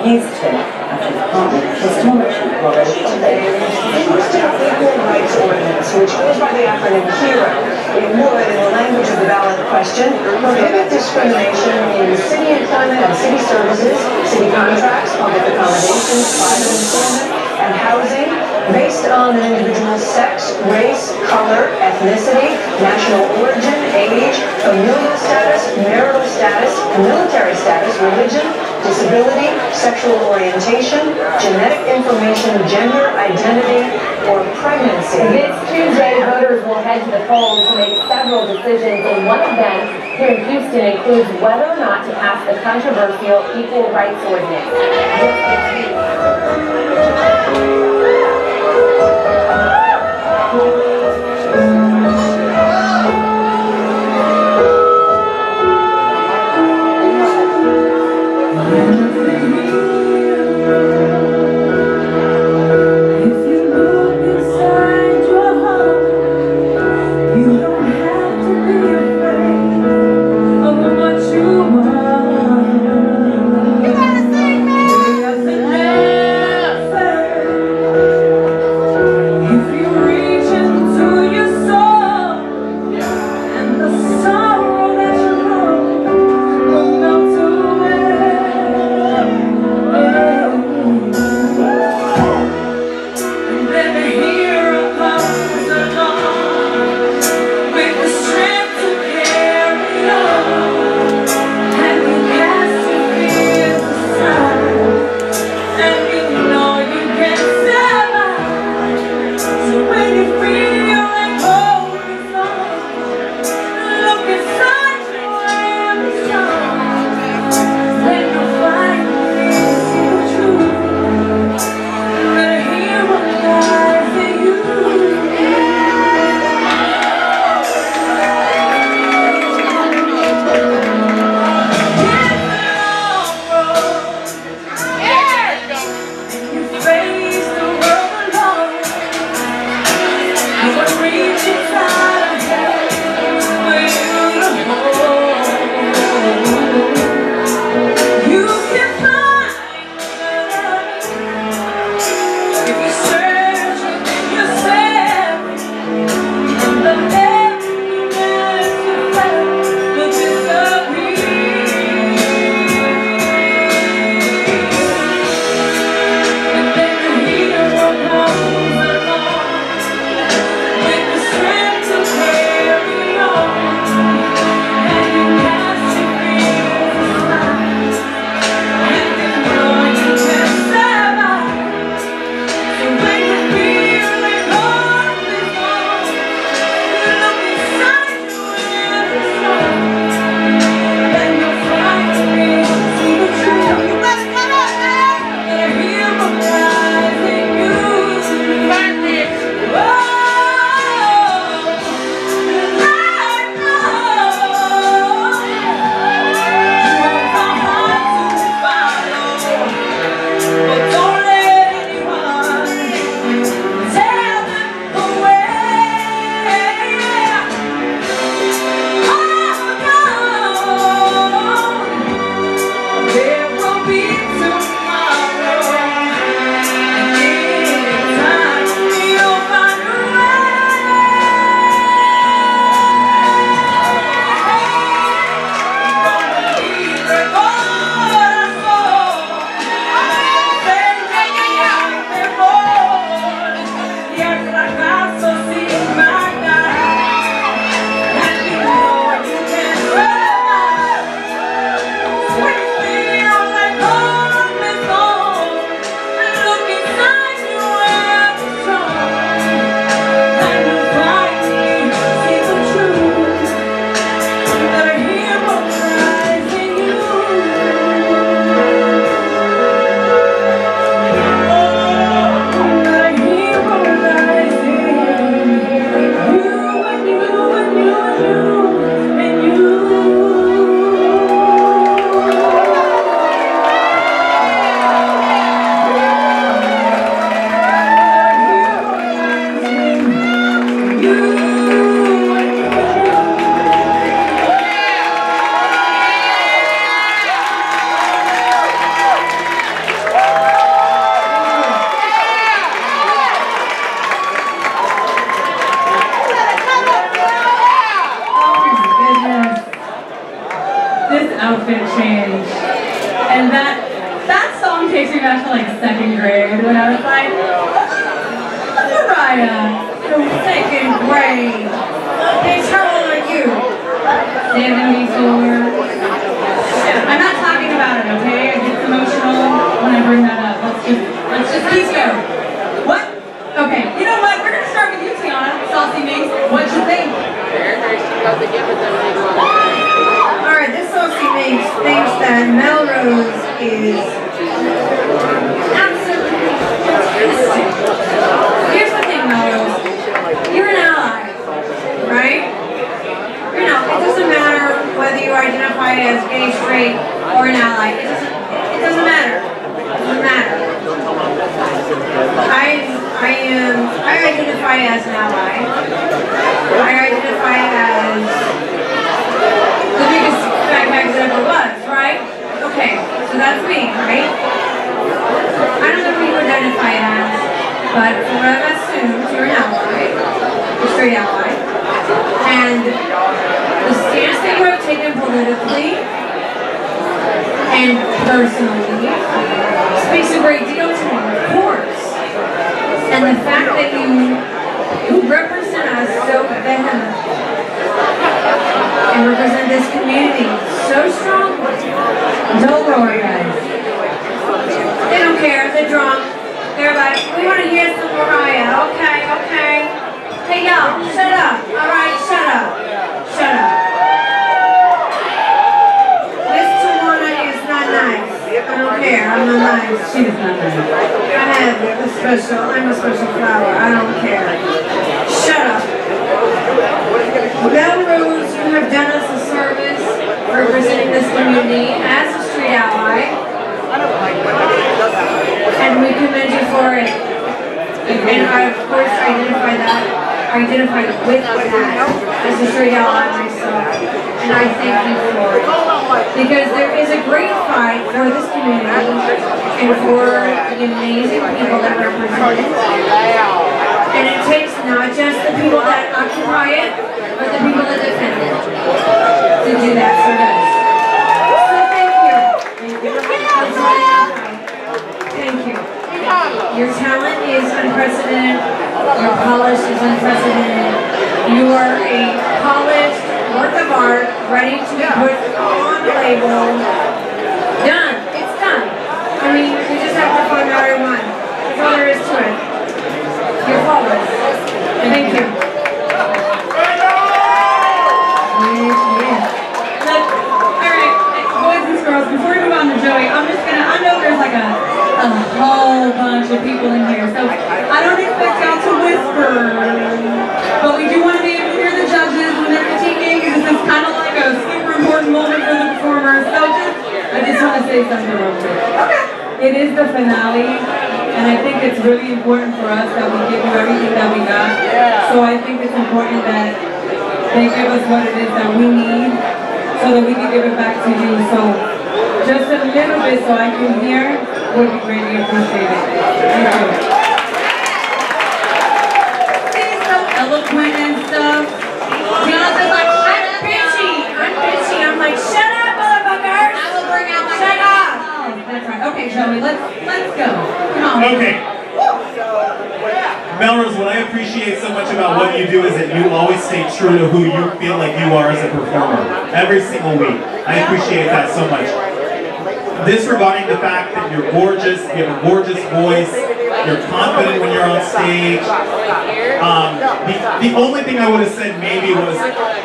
Houston after the Department of Histology borrowed funding. The Houston Equal Rights Ordinance, which goes by the acronym HERO, it would, in the language of the ballot question, prohibit discrimination in city employment and city services, city contracts, public accommodations, private employment, and housing based on an individual's sex, race, color, ethnicity, national origin, age, familial status, marital status, military status, religion, disability, sexual orientation, genetic information, gender identity, or pregnancy. This Tuesday, voters will head to the polls to make several decisions, and one of them here in Houston includes whether or not to pass the controversial Equal Rights Ordinance. Takes me back to like second grade when I was like, Mariah, from second grade. Bitch, how old are you? 74. I'm not talking about it, okay? It gets emotional when I bring that up. Let's just let's just keep going. What? Okay, you know what? We're gonna start with you, Tiana. Saucy Minx. What'd you think? Alright, this Saucy Minx thinks that Mel Rose is absolutely. Here's the thing, Mel Rose. You're an ally, right? You know, it doesn't matter whether you identify as gay, straight, or an ally. It doesn't, it doesn't matter. It doesn't matter. I, I am, I identify as an ally. I identify as the biggest fat bag that ever was, right? Okay, so that's me, right? I don't know who you identify as, but what I've assumed, you're an ally, a straight ally, and the stance that you have taken politically and personally speaks a great deal to me, of course. And the fact that you, you represent us so vehemently and represent this community so strongly. Don't worry, guys. They don't care. They're drunk. They're like, we want to hear some Mariah. Okay, okay. Hey, y'all, shut up. All right, shut up. Shut up. Miss Tawana is not nice. I don't care. I'm not nice. She is not nice. I have a special, I'm a special flower. I don't care. Shut up. Mel Rose, you have done us a service representing this community as a street ally. And we commend you for it. And I, of course, identify that, identify with that as a street ally myself. And I thank you for it. Because there is a great fight for this community and for the amazing people that represent it. And it takes not just the people that occupy it, but the people that defend it to do that for us. So thank you. I have. Thank you. Your talent is unprecedented. Your polish is unprecedented. You are a polished work of art ready to be put on the label. Done. It's done. I mean, you just have to find right one. That's all there is to it. Flawless. Thank you. Look, alright, boys and girls, before we move on to Joey, I'm just gonna, I know there's like a, a whole bunch of people in here, so I don't expect y'all to whisper, but we do want to be able to hear the judges when they're critiquing, because this is kind of like a super important moment for the performers, so just, I just want to say something real quick. Okay. It is the finale, and I think it's really important for us that we give you everything that we got. So I think it's important that they give us what it is that we need so that we can give it back to you. So just a little bit so I can hear would be greatly appreciated. Thank you. She's so eloquent and stuff. Deonta's like, shut I'm up, bitchy. y'all." I'm bitchy. I'm like, shut up, motherfuckers. I will bring out my Shut up. Oh, that's right. Okay, Joey, let's let's go. Come on. Okay. Mel Rose, what I appreciate so much about what you do is that you always stay true to who you feel like you are as a performer. Every single week. I appreciate that so much. Disregarding the fact that you're gorgeous, you have a gorgeous voice, you're confident when you're on stage. Um, the, the only thing I would have said maybe was,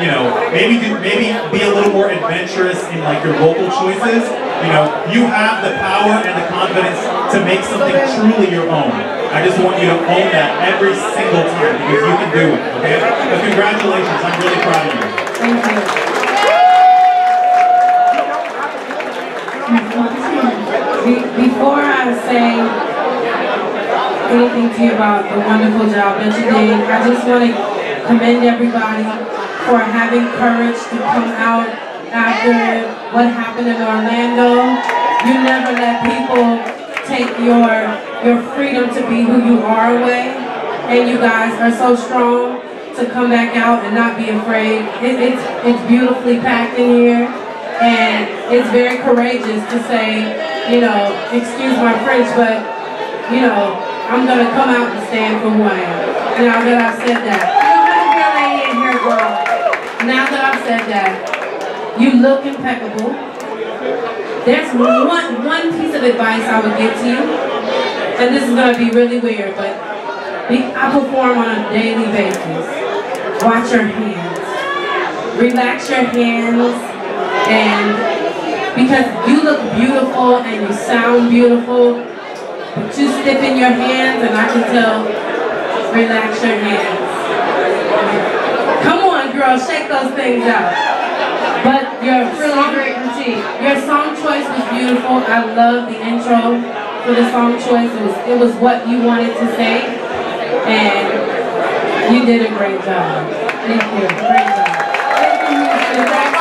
you know, maybe do, maybe be a little more adventurous in like your vocal choices. You know, you have the power and the confidence to make something truly your own. I just want you to own that every single time because you can do it. Okay? But congratulations, I'm really proud of you. Thank you. Before I say anything to you about the wonderful job that you did, I just want to commend everybody for having courage to come out after what happened in Orlando. You never let people take your your freedom to be who you are away, and you guys are so strong to come back out and not be afraid. It, it's it's beautifully packed in here, And it's very courageous to say, you know, excuse my French, but, you know, I'm going to come out and stand for who I am. Now that I've said that. Now that I've said that, you look impeccable. There's one, one piece of advice I would give to you, and this is going to be really weird, but I perform on a daily basis. Watch your hands. Relax your hands, and because you look beautiful and you sound beautiful, but you stiffen your hands, and I can tell, relax your hands. Come on, girl, shake those things out. But your song, your song choice was beautiful. I love the intro for the song choice. It was, it was what you wanted to say, and you did a great job. Thank you. Great job. Thank you. Congratulations.